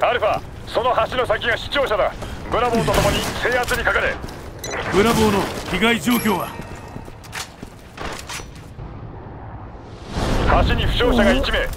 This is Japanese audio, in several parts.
アルファその橋の先が視聴者だ。ブラボーと共に制圧にかかれ。ブラボーの被害状況は？橋に負傷者が1名。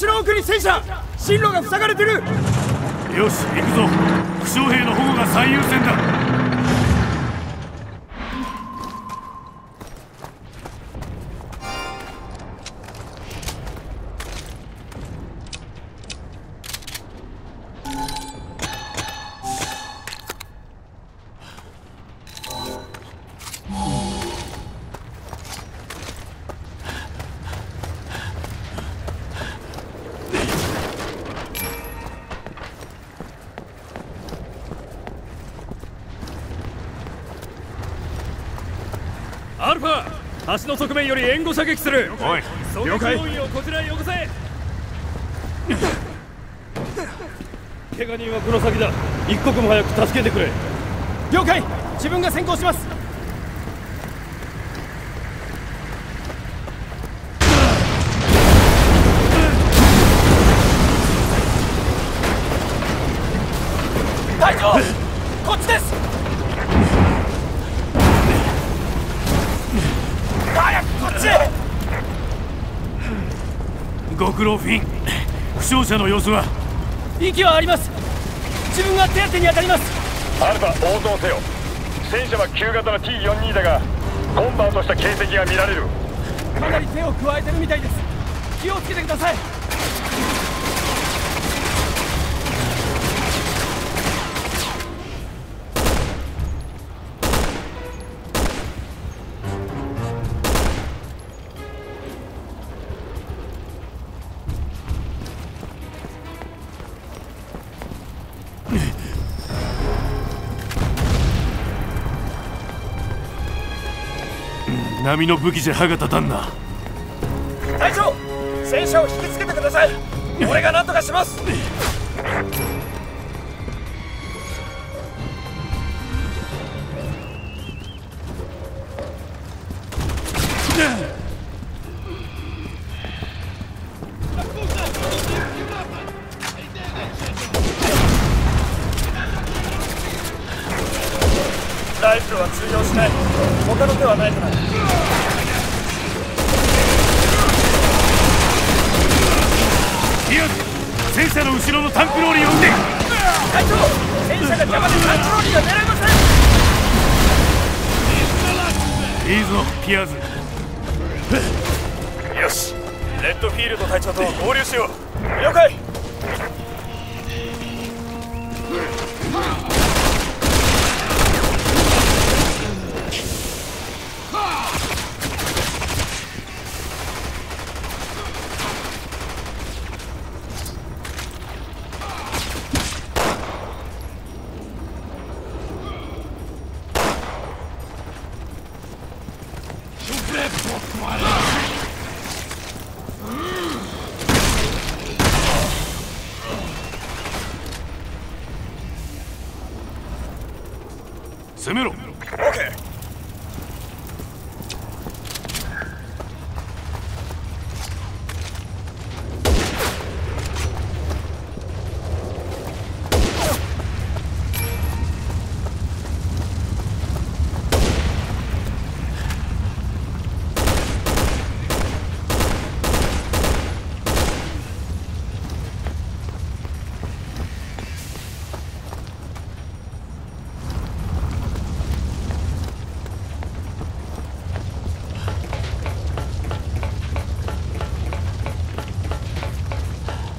橋の奥に戦車進路が塞がれてる。よし行くぞ。負傷兵の保護が最優先だアルファ橋の側面より援護射撃する。おい了解。をこちらへよこせ。怪我人はこの先だ。一刻も早く助けてくれ。了解。自分が先行します負傷者の様子は。息はあります。自分が手当てに当たります。アルファ応答せよ。戦車は旧型の T42 だがコンバートした形跡が見られる。かなり手を加えてるみたいです。気をつけてください闇の武器じゃ歯が立たんな。隊長戦車を引きつけてください。俺が何とかします。ライフルは通用しない。他の手はないかないや戦車の後ろのタンクローリーを撃て。隊長戦車が邪魔でタンクローリーが狙えませんいいぞピアーズ。よし。レッドフィールド隊長と合流しよう。了解攻めろ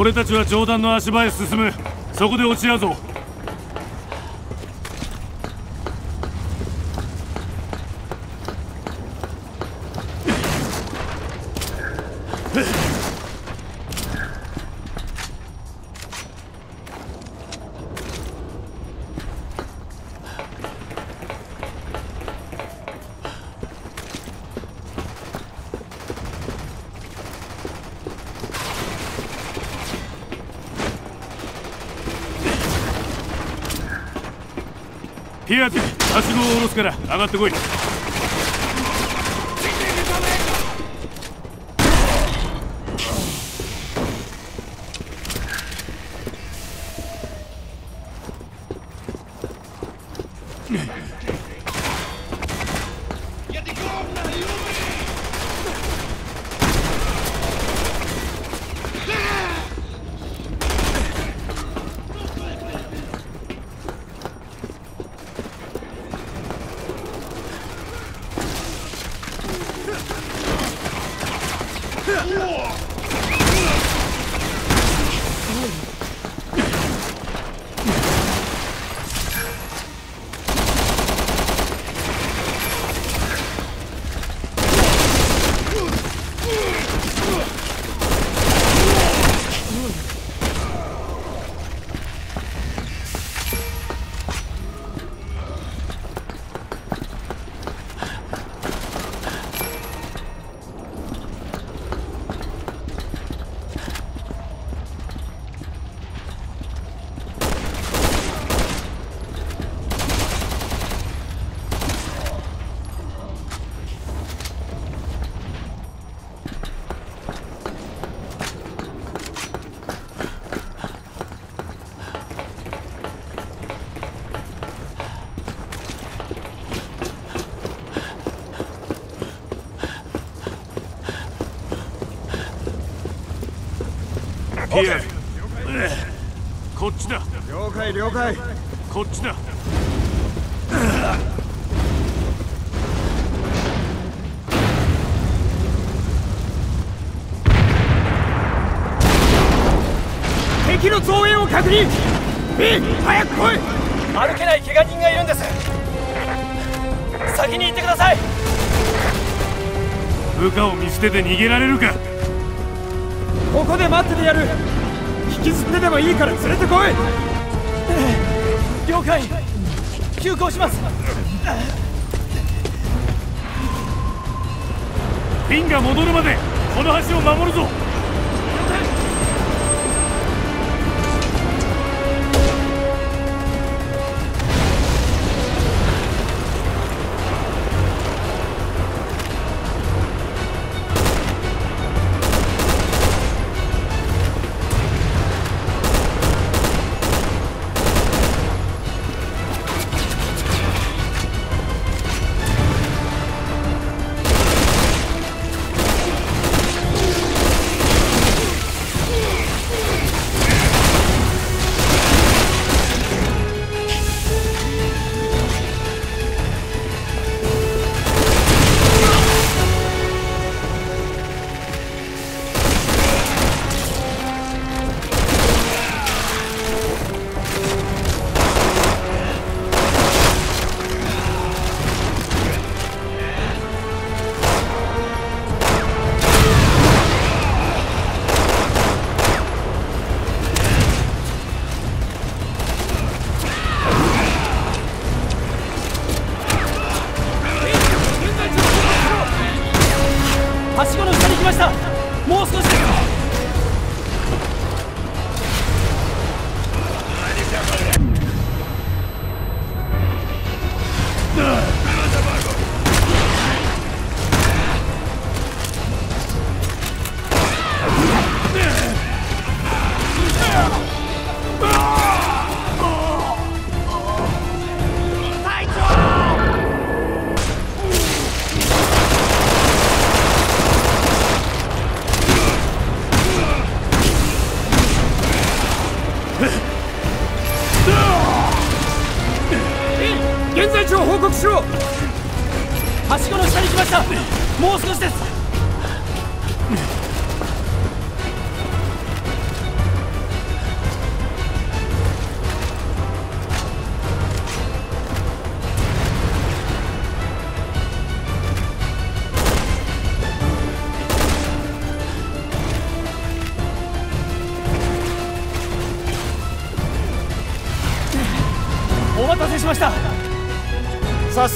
俺たちは上段の足場へ進む。そこで落ち合うぞ。ピアピはしごを下ろすから上がってこい Yeah. エールこっちだ。了解了解。こっちだ。敵の増援を確認。ビン早く来い。歩けない怪我人がいるんです。先に行ってください。部下を見捨てて逃げられるかここで待っててやる。引きずってでもいいから連れてこい。了解。急行します。ピンが戻るまでこの橋を守るぞ。はしごの下に来ました。もう少し。です現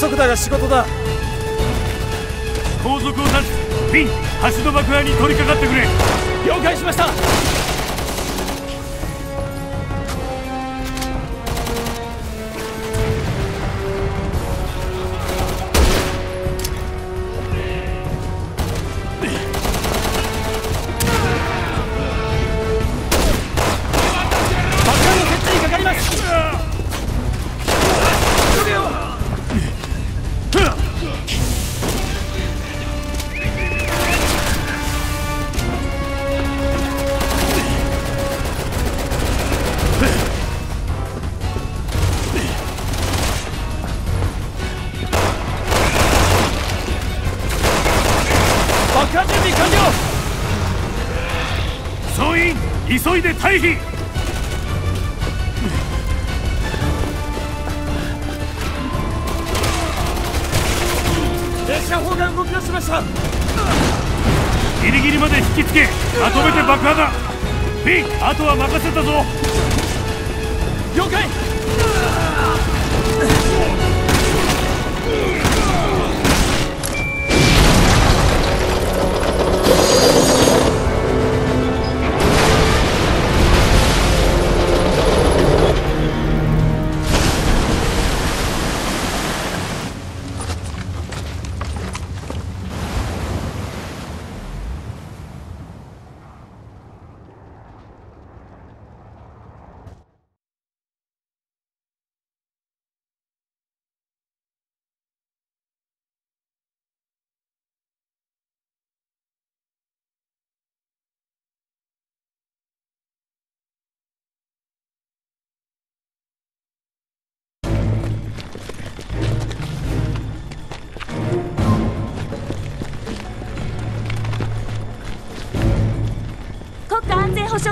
速だが仕事だ。後続を断つピン橋の爆破に取り掛かってくれ。了解しました退避列車砲が動き出しました。ギリギリまで引きつけまとめて爆破だ。あとは任せたぞ。了解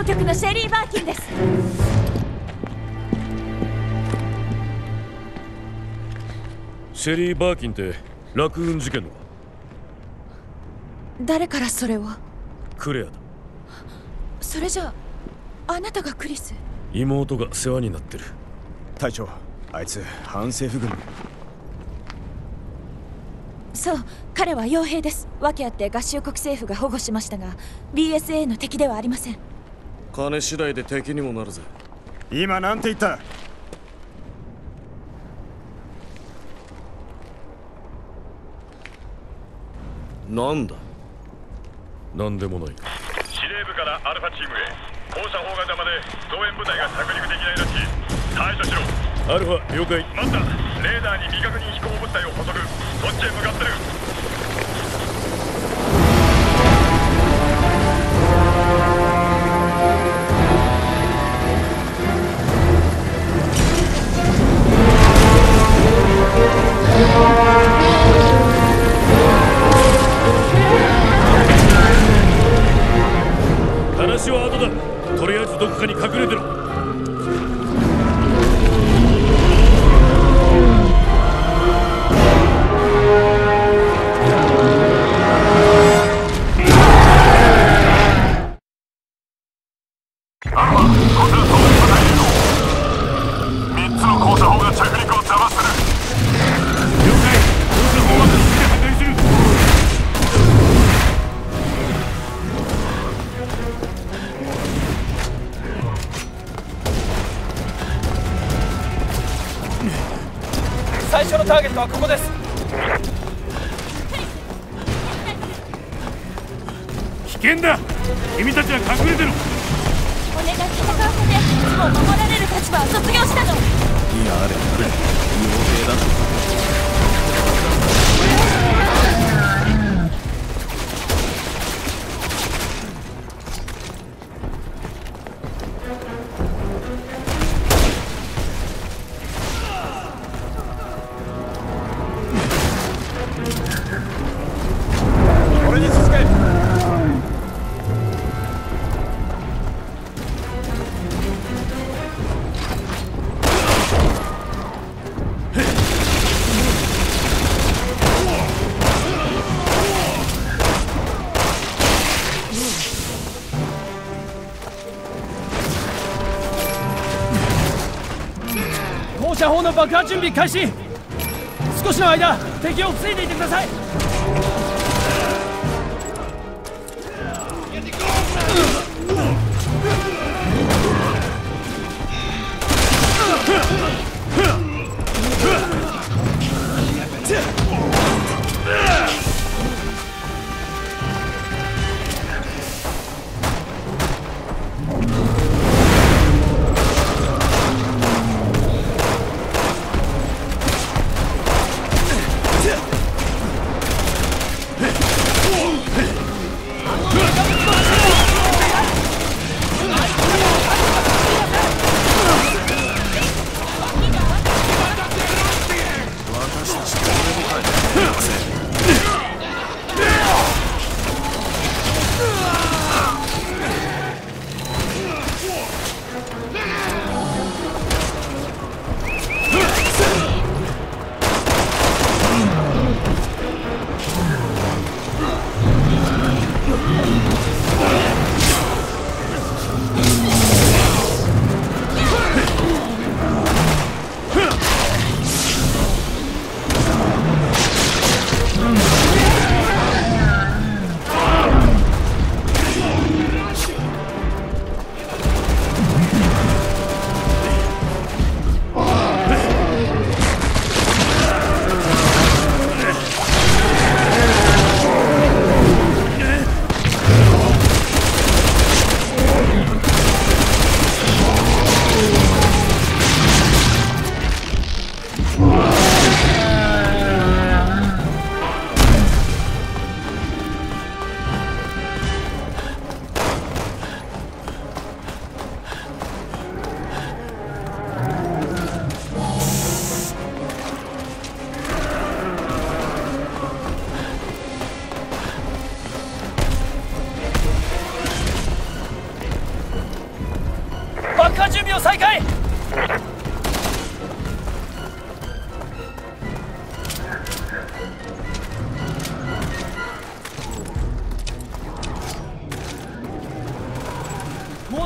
安全保障局のシェリー・バーキンです。シェリー・バーキンってラクーン事件の？誰からそれを？クレアだ。それじゃああなたがクリス？妹が世話になってる。隊長あいつ反政府軍。そう彼は傭兵です。訳あって合衆国政府が保護しましたが BSA の敵ではありません金次第で敵にもなるぜ。今なんて言った？なんだ？なんでもない。司令部からアルファチームへ。放射砲型まで増援部隊が着陸できないらしい。対処しろ。アルファ了解。待った。レーダーに未確認飛行物体を捕捉そっちへ向かってる最初のターゲットはここです。危険だ。君たちは隠れてろお願い戦わせてもう守られる立場は卒業したの。やれやれ。傭兵だと射砲の爆破準備開始。少しの間敵を防いでいてください。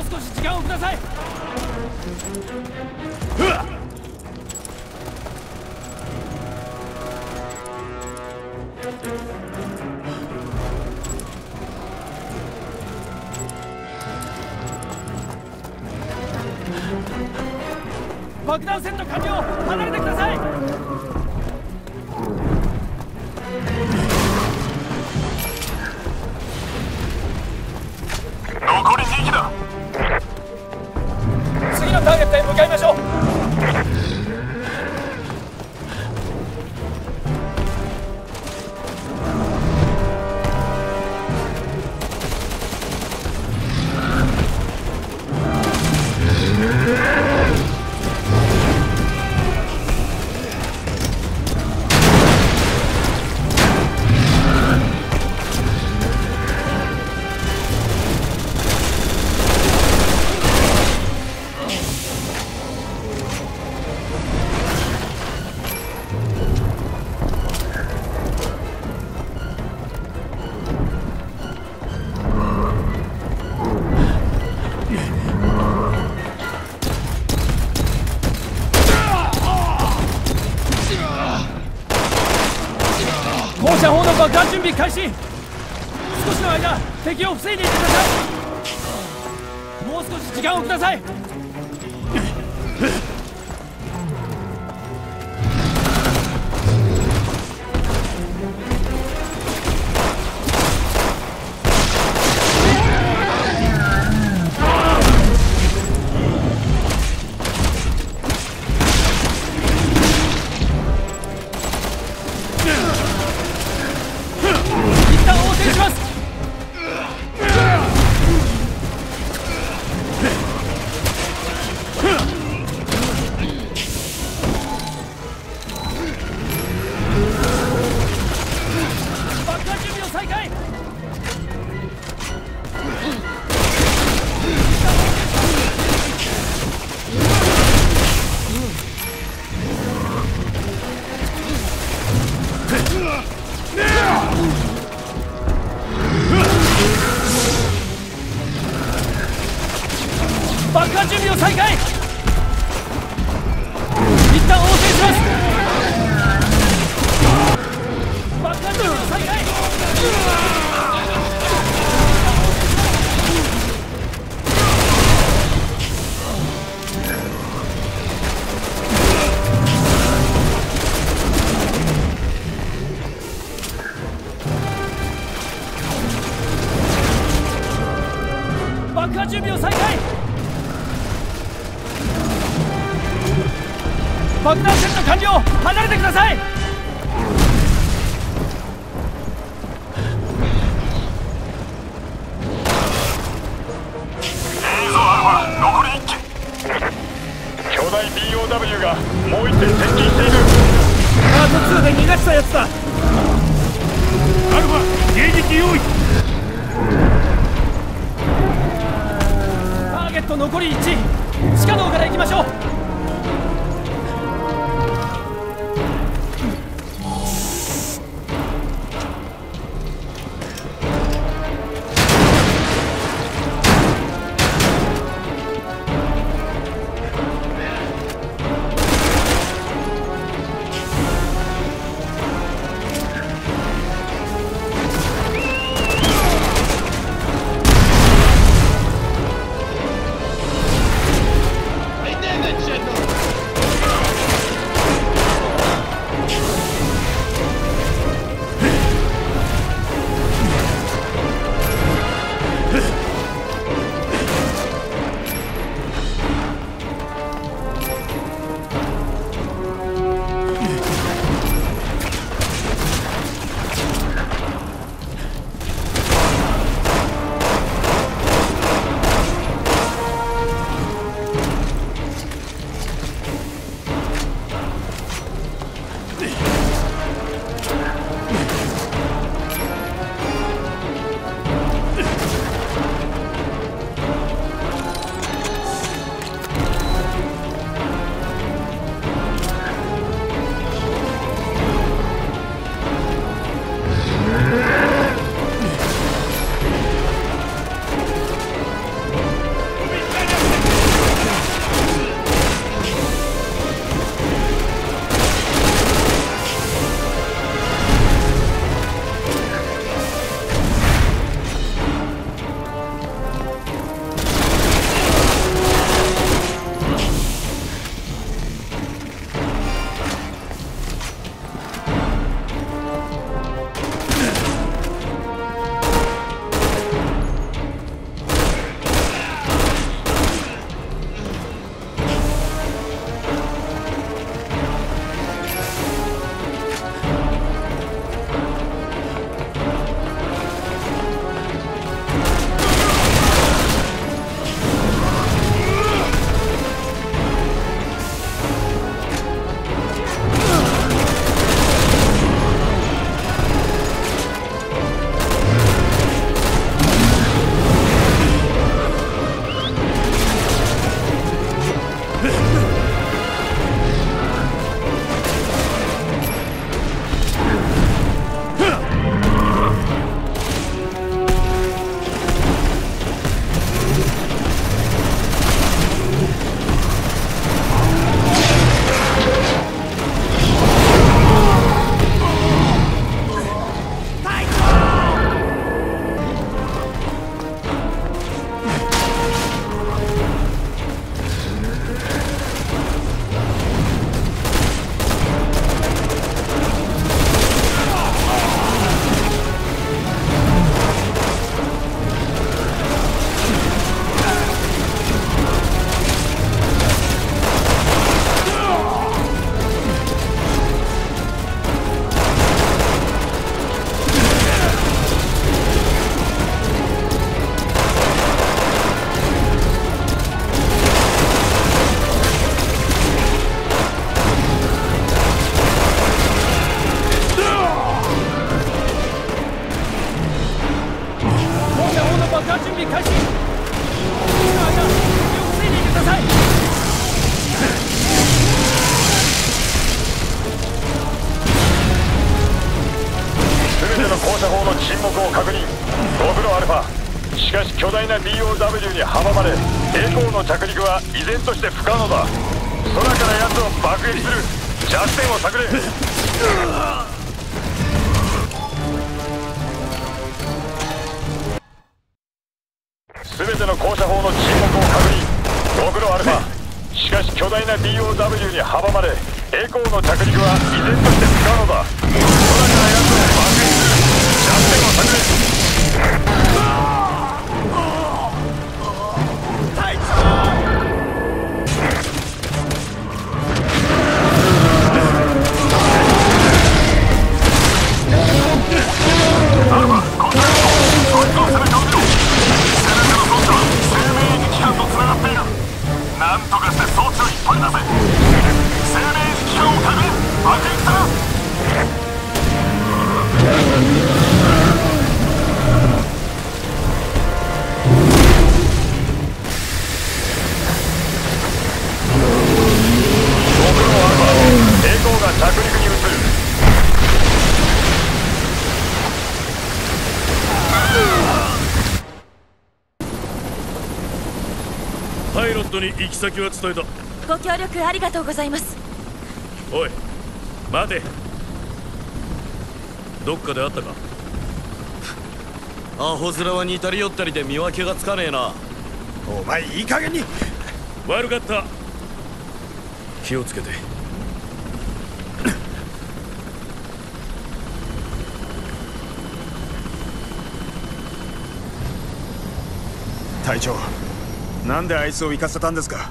う少し時間をください。爆弾セット完了離れてください。爆破準備を再開。一旦応戦します。爆破準備を再開。もう一点接近している。パート2で逃がしたやつだ。アルファ迎撃用意。ターゲット残り1地下道から行きましょう爆撃する。弱点を探れ全ての降車砲の沈黙を確認ご苦労アルファしかし巨大な DOW に阻まれ。エコーの着陸は依然として不可能だ空から奴を爆撃する弱点を探れ。なんとかして装置を引っ張り出せ。トに行き先は伝えた。ご協力ありがとうございます。おい待て。どっかで会ったか？アホ面は似たり寄ったりで見分けがつかねえな。お前いい加減に。悪かった。気をつけて。隊長なんであいつを行かせたんですか？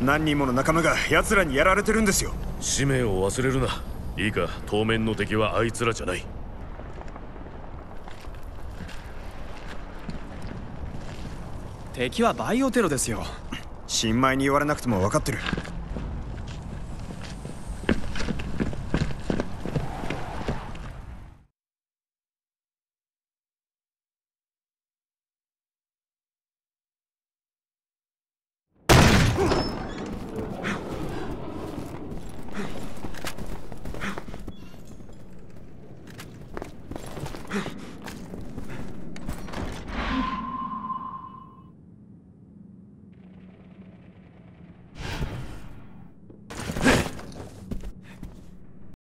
何人もの仲間が奴らにやられてるんですよ。使命を忘れるな。いいか当面の敵はあいつらじゃない。敵はバイオテロですよ。新米に言われなくても分かってる